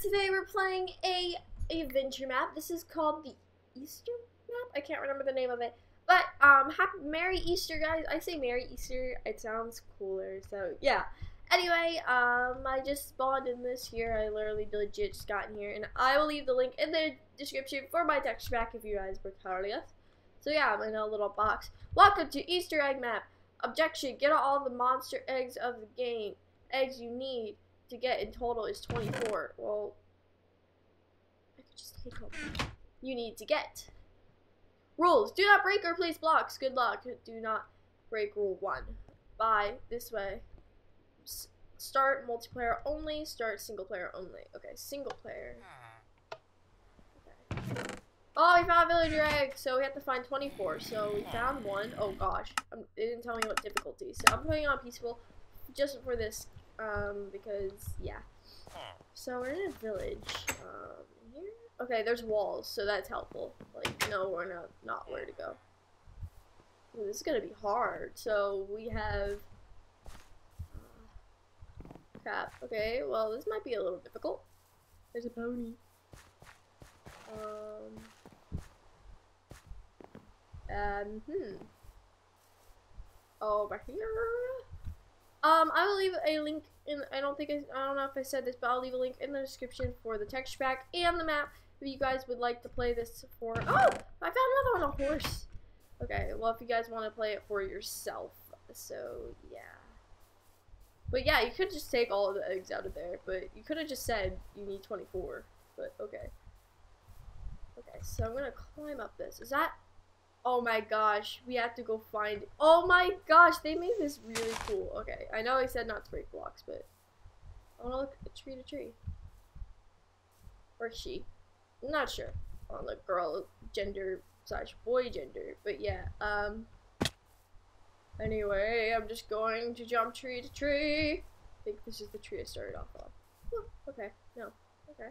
Today we're playing a adventure map. This is called the Easter map. I can't remember the name of it. But um happy Merry Easter guys. I say Merry Easter, it sounds cooler. So yeah. Anyway, um I just spawned in this here. I literally legit just got in here and I will leave the link in the description for my texture pack if you guys were curious. So yeah, I'm in a little box. Welcome to Easter egg map. Objection, get all the monster eggs of the game. Eggs you need to get in total is 24. Well, I could just take. You need to get. Rules. Do not break or place blocks. Good luck. Do not break rule 1. Bye. This way. Start multiplayer only. Start single player only. Okay, single player. Okay. Oh, we found a villager egg. So we have to find 24. So we found one. Oh gosh. Um, they didn't tell me what difficulty. So I'm putting on peaceful just for this um, because, yeah. So we're in a village. Um, here? Okay, there's walls, so that's helpful. Like, no, we're not, not where to go. Ooh, this is gonna be hard. So we have... Crap. Okay, well, this might be a little difficult. There's a pony. Um... Um, hmm. Over here. Um, I will leave a link in. I don't think I, I don't know if I said this, but I'll leave a link in the description for the texture pack and the map if you guys would like to play this for. Oh, I found another one, a horse. Okay, well if you guys want to play it for yourself, so yeah. But yeah, you could just take all of the eggs out of there, but you could have just said you need 24. But okay. Okay, so I'm gonna climb up this. Is that Oh my gosh, we have to go find. Oh my gosh, they made this really cool. Okay, I know I said not to break blocks, but I want to look at tree to tree. Or she. I'm not sure on the girl gender slash boy gender, but yeah. Um. Anyway, I'm just going to jump tree to tree. I think this is the tree I started off on. Okay, no, okay.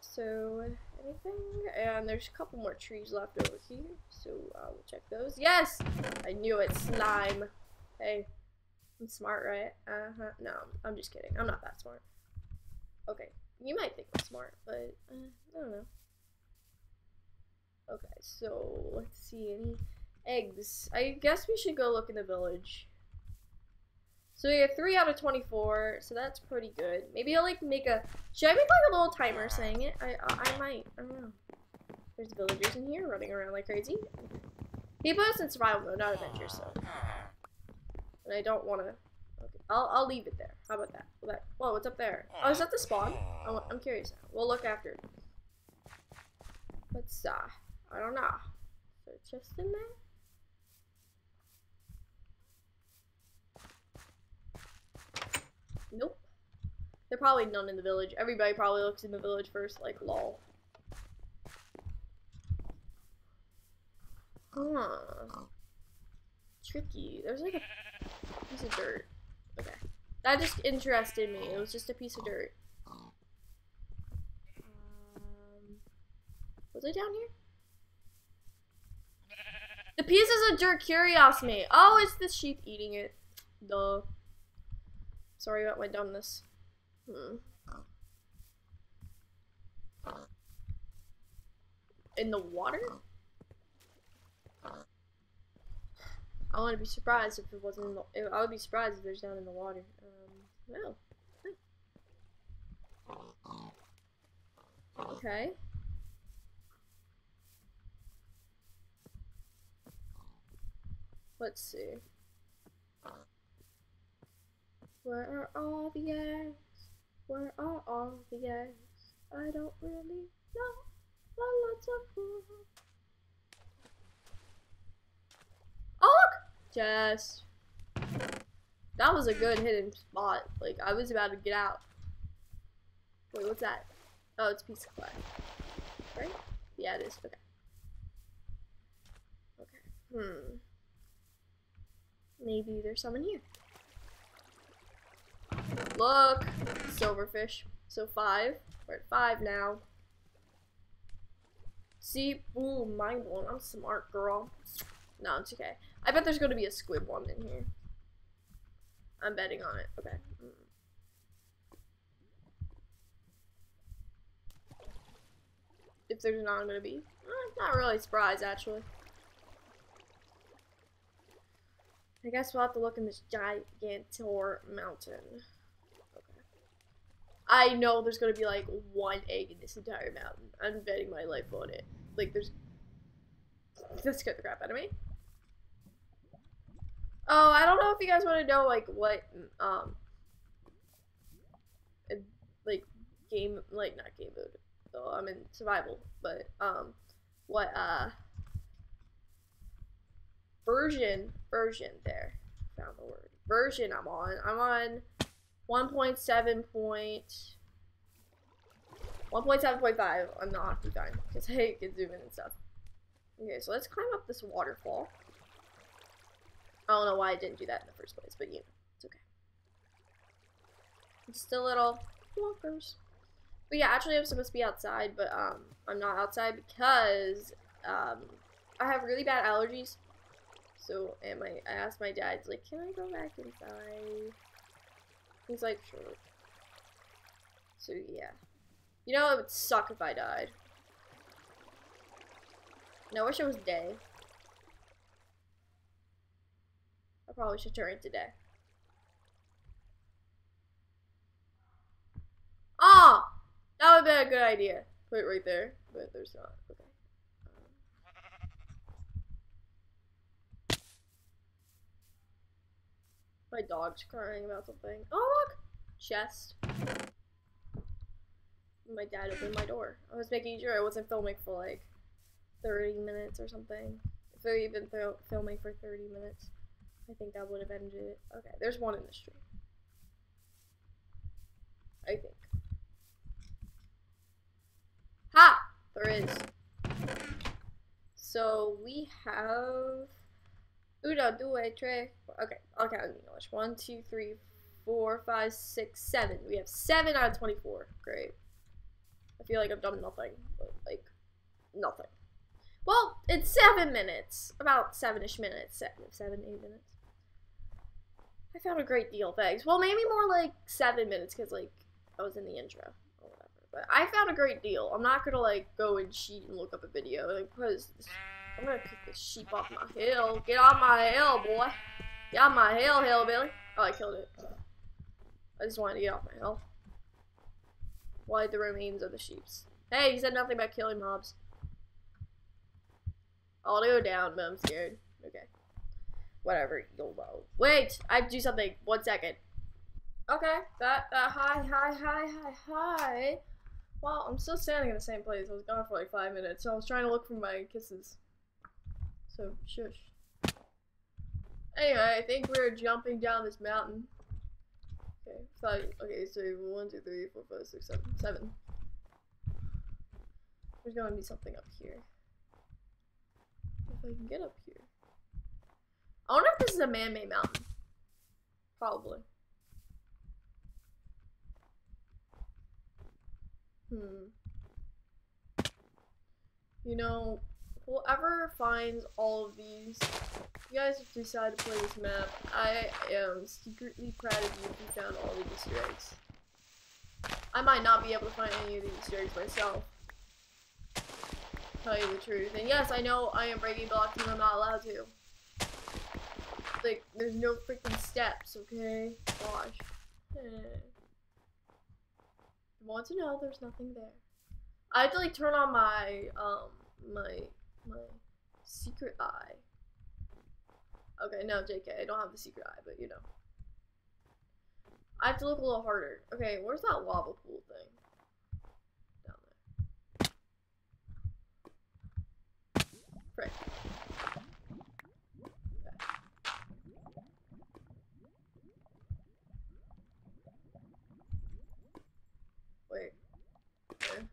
So, anything? And there's a couple more trees left over here, so I will check those. Yes! I knew it, slime. Hey, I'm smart, right? Uh-huh. No, I'm just kidding. I'm not that smart. Okay, you might think I'm smart, but uh, I don't know. Okay, so let's see, any eggs? I guess we should go look in the village. So we have 3 out of 24, so that's pretty good. Maybe I'll like make a, should I make like a little timer saying it? I, I, I might, I don't know. There's villagers in here running around like crazy. People is in survival mode, not adventure, so. And I don't want to, okay, I'll, I'll leave it there. How about that? that? Whoa, what's up there? Oh, is that the spawn? I'm, I'm curious now. We'll look after. It. What's, uh, I don't know. Is there chest in Nope. There probably none in the village. Everybody probably looks in the village first, like lol. Huh. Tricky. There's like a piece of dirt. Okay. That just interested me. It was just a piece of dirt. Um, was it down here? The pieces of dirt curious me. Oh, it's the sheep eating it. Duh. Sorry about my dumbness. Hmm. In the water? I want to be surprised if it wasn't in the. I would be surprised if there's down in the water. Um. Okay. Let's see. Where are all the eggs? Where are all the eggs? I don't really know. But lots of food. Oh look! Just that was a good hidden spot. Like I was about to get out. Wait, what's that? Oh, it's a piece of clay. Right? Yeah, it is. Okay. Okay. Hmm. Maybe there's someone here. Look! Silverfish. So five. We're at five now. See? Ooh, mind blown. I'm smart, girl. No, it's okay. I bet there's gonna be a squid one in here. I'm betting on it. Okay. Mm. If there's not I'm gonna be. Eh, not really surprised, actually. I guess we'll have to look in this gigantor mountain. I know there's gonna be like one egg in this entire mountain. I'm betting my life on it. Like there's that scared the crap out of me. Oh, I don't know if you guys want to know like what um like game like not game mode So I'm in survival, but um what uh version version there found the word version I'm on I'm on 1.7 point 1.7.5 on the OptiFine because I can zoom in and stuff. Okay so let's climb up this waterfall. I don't know why I didn't do that in the first place but you know it's okay. Just a little walkers. But yeah actually I'm supposed to be outside but um I'm not outside because um I have really bad allergies. So, and my, I asked my dad, like, can I go back inside? He's like, sure. So, yeah. You know, it would suck if I died. No, I wish it was day. I probably should turn it to day. Ah! That would be a good idea. Put it right there, but there's not. Okay. My dog's crying about something. Oh, look! Chest. My dad opened my door. I was making sure I wasn't filming for like 30 minutes or something. If I even filming for 30 minutes, I think that would have ended it. Okay, there's one in the street. I think. Ha! There is. So we have Uno, do a trick. Okay, I'll count in English. One, two, three, four, five, six, seven. We have seven out of 24. Great. I feel like I've done nothing. Like, nothing. Well, it's seven minutes. About seven-ish minutes. Seven, seven, eight minutes. I found a great deal, thanks. Well, maybe more like seven minutes, because, like, I was in the intro or whatever. But I found a great deal. I'm not gonna, like, go and cheat and look up a video, like, because I'm gonna kick this sheep off my hill. Get off my hill, boy. Get off my hill, hillbilly. Oh, I killed it. I just wanted to get off my hill. Why the remains of the sheeps? Hey, you said nothing about killing mobs. I'll go down, but I'm scared. Okay. Whatever, know. Wait, I do something. One second. Okay, that, that, hi, hi, hi, hi, hi. Well, I'm still standing in the same place. I was gone for like five minutes, so I was trying to look for my kisses. So, shush. Anyway, I think we're jumping down this mountain. Okay, so, okay, so one, two, three, four, five, six, seven, seven. There's going to be something up here. If I can get up here. I wonder if this is a man-made mountain. Probably. Hmm. You know, whoever finds all of these, you guys decide to play this map. I am secretly proud of you if you found all the Easter eggs. I might not be able to find any of the Easter eggs myself. Tell you the truth. And yes, I know I am breaking blocks and I'm not allowed to. Like, there's no freaking steps, okay? Gosh. Eh. Want to know there's nothing there. I have to like turn on my um my my secret eye. Okay, no, JK, I don't have the secret eye, but you know. I have to look a little harder. Okay, where's that lava pool thing? Down there. Frick. Wait. Okay.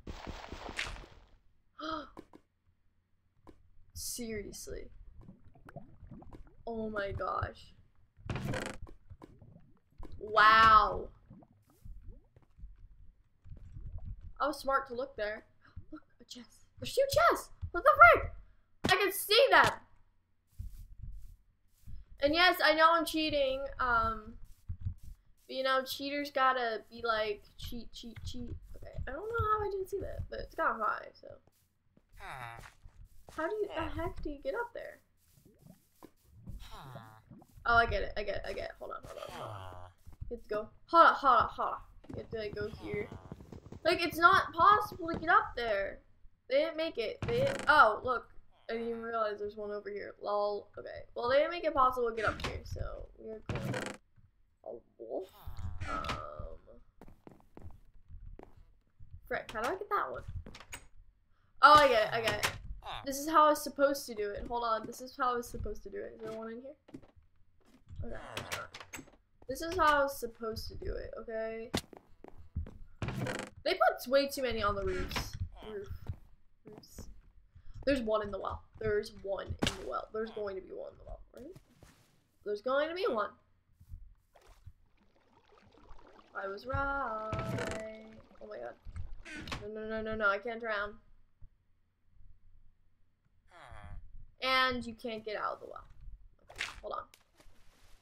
Seriously. Oh my gosh. Wow. I was smart to look there. Look, a chest. There's two chests! What the frick? I can see them. And yes, I know I'm cheating. Um, but, you know, cheaters gotta be like cheat, cheat, cheat. Okay, I don't know how I didn't see that, but it's got five. So, how do you the heck do you get up there? Oh, I get it. I get it. I get it. Hold on, hold on, hold on. You have go. Hold on, hold on, hold on. You have to like, go here. Like it's not possible to get up there. They didn't make it. They didn't, oh look, I didn't even realize there's one over here. Lol. Okay. Well, they didn't make it possible to get up here, so we're going. A wolf. Um. Frick, how do I get that one? Oh, I get it. I get it. This is how I was supposed to do it. Hold on. This is how I was supposed to do it. Is there one in here? Okay. This is how I was supposed to do it. Okay. They put way too many on the roofs. Roof. Roofs. There's one in the well. There's one in the well. There's going to be one in the well, right? There's going to be one. I was right. Oh my god. No, no, no, no, no. I can't drown. And you can't get out of the well. Okay, hold on.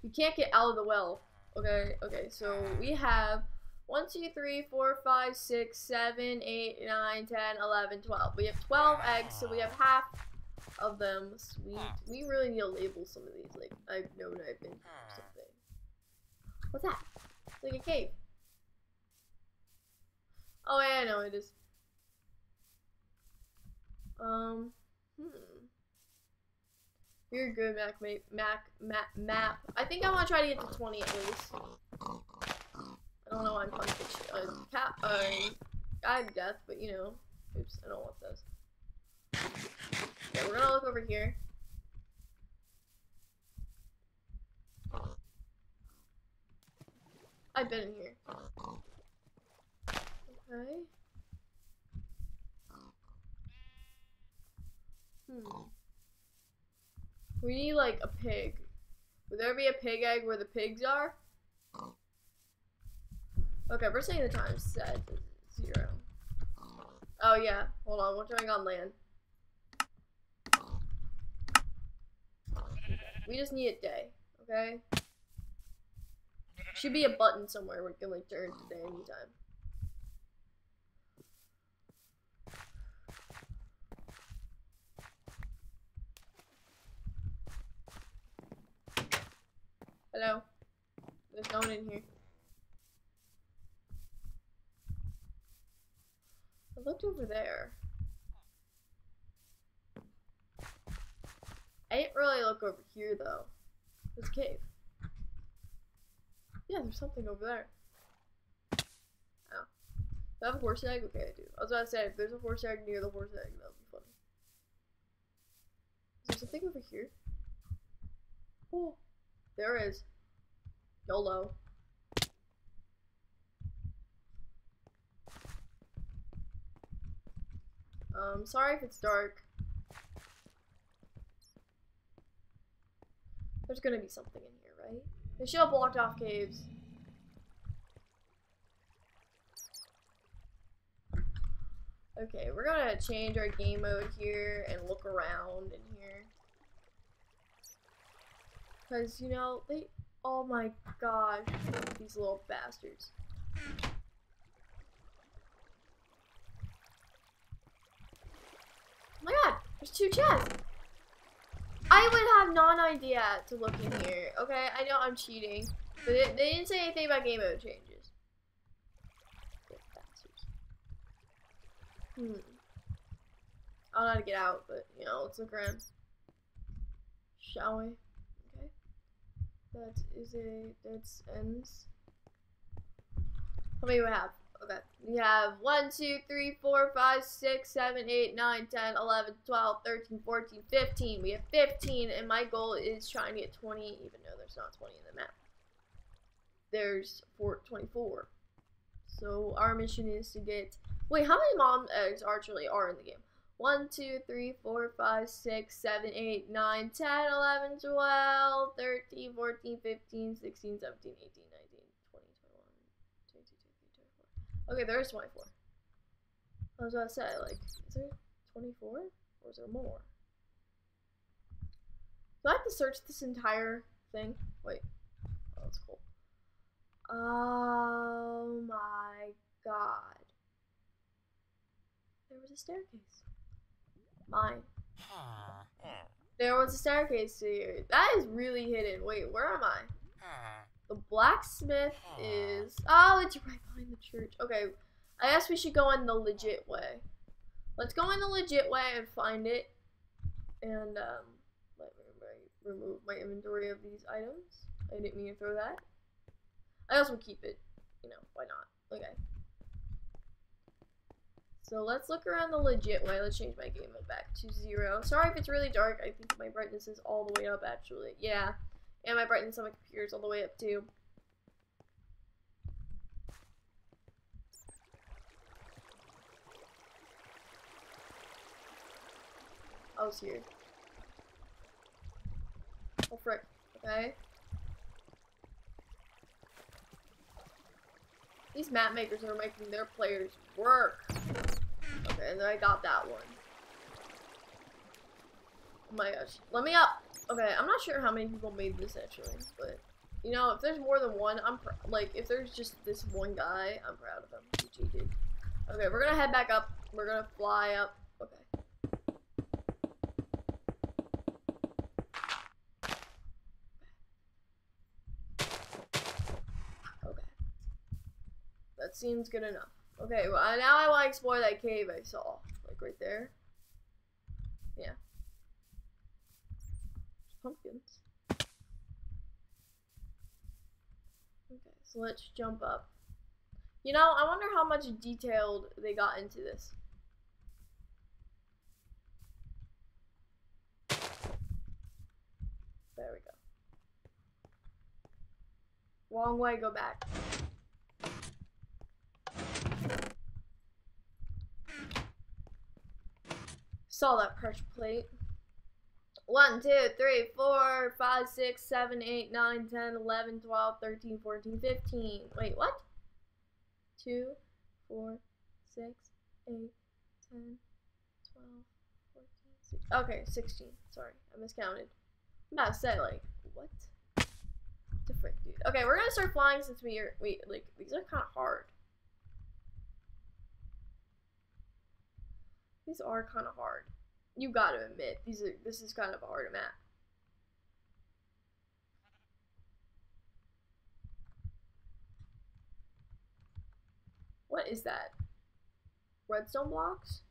You can't get out of the well. Okay, okay, so we have 1, 2, 3, 4, 5, 6, 7, 8, 9, 10, 11, 12. We have 12 eggs, so we have half of them. Sweet. We really need to label some of these. Like, I've known I've been something. What's that? It's like a cave. Oh, yeah, I know it is. Um, hmm. You're good, Mac, mate. Mac, map, map. I think I want to try to get to 20 at least. I don't know why I'm calling it uh, cat, uh, death, but you know. Oops, I don't want those. Okay, we're gonna look over here. I've been in here. Okay. Hmm. We need like a pig. Would there be a pig egg where the pigs are? Okay, we're saying the time set zero. Oh yeah, hold on, we're on land. We just need a day, okay? Should be a button somewhere we can like turn to day anytime. Hello? There's no one in here. I looked over there. I didn't really look over here though. This cave. Yeah, there's something over there. Oh. Do I have a horse egg? Okay, I do. I was about to say, if there's a horse egg near the horse egg, that would be funny. Is there something over here? Oh. There is. YOLO. Um, sorry if it's dark. There's gonna be something in here, right? They show blocked off caves. Okay, we're gonna change our game mode here and look around in here. Because, you know, they. Oh my gosh. These little bastards. Oh my god, there's two chests. I would have non idea to look in here. Okay, I know I'm cheating. But they didn't say anything about game mode changes. Hmm. I don't know how to get out, but you know, let's look around. Shall we? That is a that's ends. How many do we have? Okay. We have 1, 2, 3, 4, 5, 6, 7, 8, 9, 10, 11, 12, 13, 14, 15. We have 15, and my goal is trying to get 20, even though there's not 20 in the map. There's four, 24. So our mission is to get... Wait, how many mob eggs actually are in the game? 1, 2, 3, 4, 5, 6, 7, 8, 9, 10, 11, 12, 13, 14, 15, 16, 17, 18, 19, 20, 21, 22, 23, 24. Okay, there's 24. I was about to say, like, is there 24? Or is there more? Do I have to search this entire thing? Wait. Oh, that's cool. Oh my god. There was a staircase. Mine. There was a staircase here. That is really hidden. Wait, where am I? The blacksmith is. Oh, it's right behind the church. Okay, I guess we should go in the legit way. Let's go in the legit way and find it. And, um, let me remove my inventory of these items. I didn't mean to throw that. I also keep it. You know, why not? Okay. So let's look around the legit way. Let's change my game back to zero. Sorry if it's really dark. I think my brightness is all the way up, actually. Yeah. And my brightness on my computer is all the way up, too. Oh, I was here. Oh, frick. Okay. These map makers are making their players work. And then I got that one. Oh my gosh. Let me up. Okay, I'm not sure how many people made this actually, but you know, if there's more than one, I'm like, if there's just this one guy, I'm proud of him. Okay, we're gonna head back up. We're gonna fly up. Okay. Okay. That seems good enough. Okay, well, uh, now I want to explore that cave I saw. Like right there. Yeah. Pumpkins. Okay, so let's jump up. You know, I wonder how much detailed they got into this. There we go. Wrong way, go back. Saw that pressure plate. 1, 2, 3, 4, 5, 6, 7, 8, 9, 10, 11, 12, 13, 14, 15. Wait, what? 2, 4, 6, 8, 10, 12, 14, 16. Okay, 16. Sorry, I miscounted. I'm about to say, like, what? The frick, dude. Okay, we're gonna start flying since we are, we, like, these are kind of hard. These are kind of hard. You gotta admit, these are this is kind of a hard map. What is that? Redstone blocks?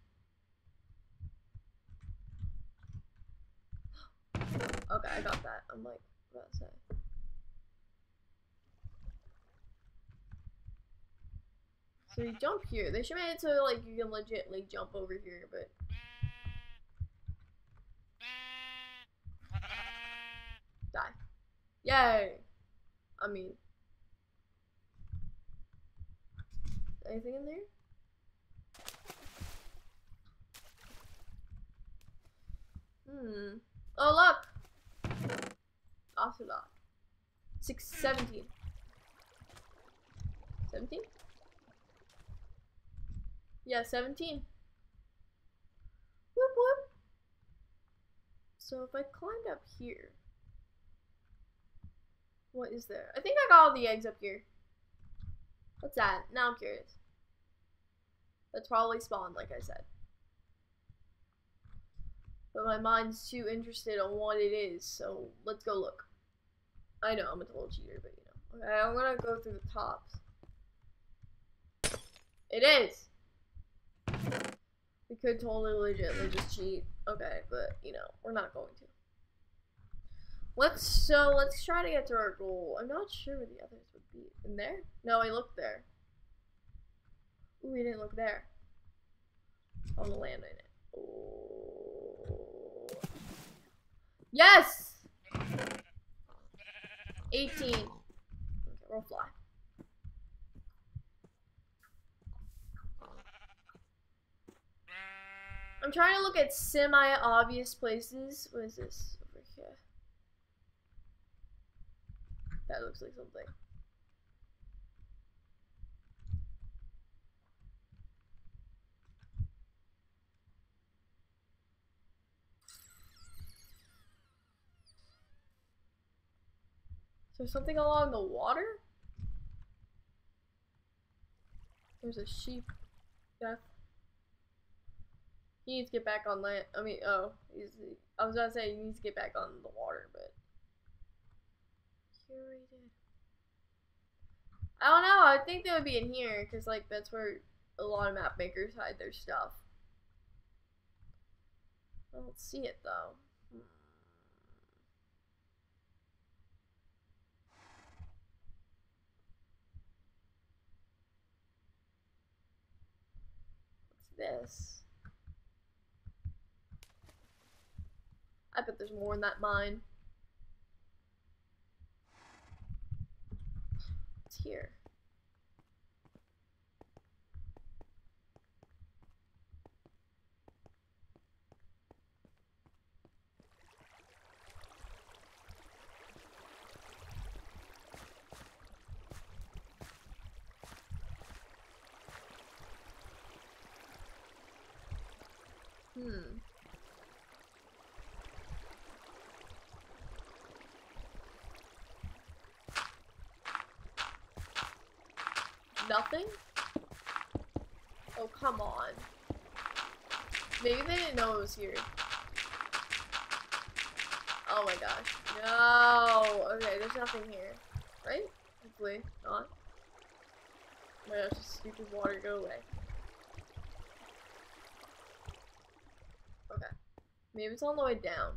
Okay, I got that. I'm like, what to say? So you jump here. They should make it so like you can legitimately jump over here, but die. Yay! I mean, anything in there? Hmm. Oh look! Ocelot. Six seventeen. Seventeen? Yeah, 17. Whoop whoop. So if I climbed up here, what is there? I think I got all the eggs up here. What's that? Now I'm curious. That's probably spawned, like I said. But my mind's too interested on what it is, so let's go look. I know, I'm a total cheater, but you know. Okay, I'm gonna go through the tops. It is! We could totally legitly just cheat. Okay, but you know, we're not going to. Let's so let's try to get to our goal. I'm not sure where the others would be. In there? No, I looked there. Ooh, we didn't look there. I want to land in it. Yes! 18. Okay, we'll fly. I'm trying to look at semi-obvious places. What is this over here? That looks like something. So something along the water? There's a sheep. Death. He needs to get back on land. I mean, oh, he's. I was gonna say he needs to get back on the water, but. Curated. I don't know. I think they would be in here because, like, that's where a lot of map makers hide their stuff. I don't see it though. What's this? I bet there's more in that mine. It's here. Hmm. Nothing? Oh, come on. Maybe they didn't know it was here. Oh my gosh. No! Okay, there's nothing here. Right? Hopefully not. Oh my gosh, stupid water, go away. Okay. Maybe it's on the way down.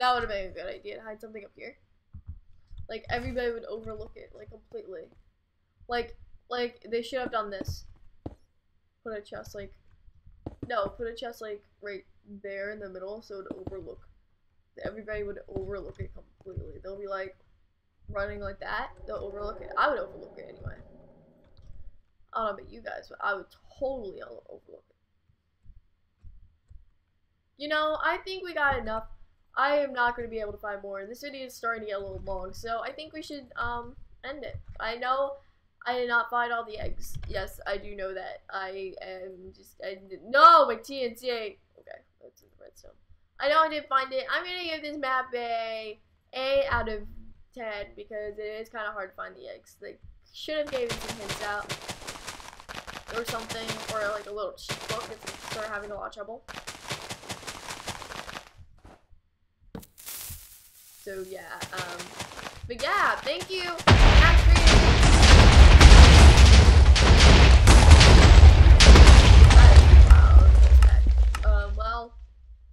That would have been a good idea to hide something up here. Like everybody would overlook it like completely. Like like they should have done this. Put a chest like no, put a chest like right there in the middle so it would overlook. Everybody would overlook it completely. They'll be like running like that. They'll overlook it. I would overlook it anyway. I don't know about you guys, but I would totally overlook it. You know, I think we got enough I am not going to be able to find more. This video is starting to get a little long, so I think we should um, end it. I know I did not find all the eggs. Yes, I do know that. I am just, I no, my TNT. Okay, that's in the redstone. I know I didn't find it. I'm going to give this map a A out of 10 because it is kind of hard to find the eggs. They should have given some hints out or something, or like a little book if you start having a lot of trouble. So yeah, um, but yeah, thank you. Um, well,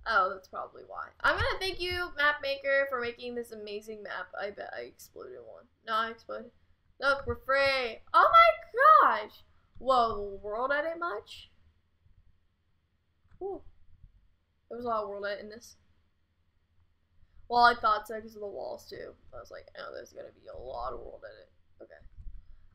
oh, that's probably why. I'm gonna thank you, Map Maker, for making this amazing map. I bet I exploded one. No, I exploded. Look, we're free. Oh my gosh! Whoa, world edit much? Ooh. There was a lot of world edit in this. Well, I thought so because of the walls too. I was like, oh, there's gonna be a lot of world edit. Okay.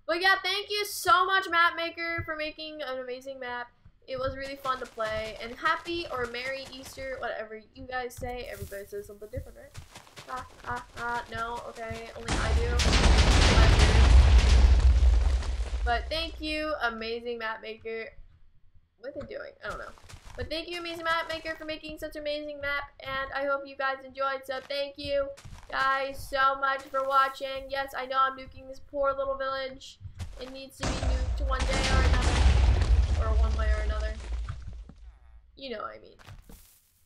But yeah, thank you so much, Map Maker, for making an amazing map. It was really fun to play. And happy or Merry Easter, whatever you guys say. Everybody says something different, right? Ah, ah, ah, no, okay, only I do. But thank you, amazing map maker. What are they doing? I don't know. But thank you, Amazing Map Maker, for making such an amazing map, and I hope you guys enjoyed, so thank you guys so much for watching. Yes, I know I'm nuking this poor little village. It needs to be nuked one day or another, or one way or another. You know what I mean.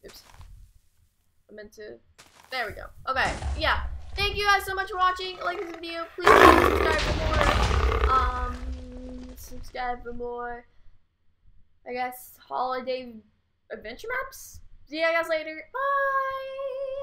Oops. I meant to, there we go. Okay, yeah. Thank you guys so much for watching. Like this video. Please subscribe for more. Um, subscribe for more. I guess, holiday adventure maps. See you guys later. Bye!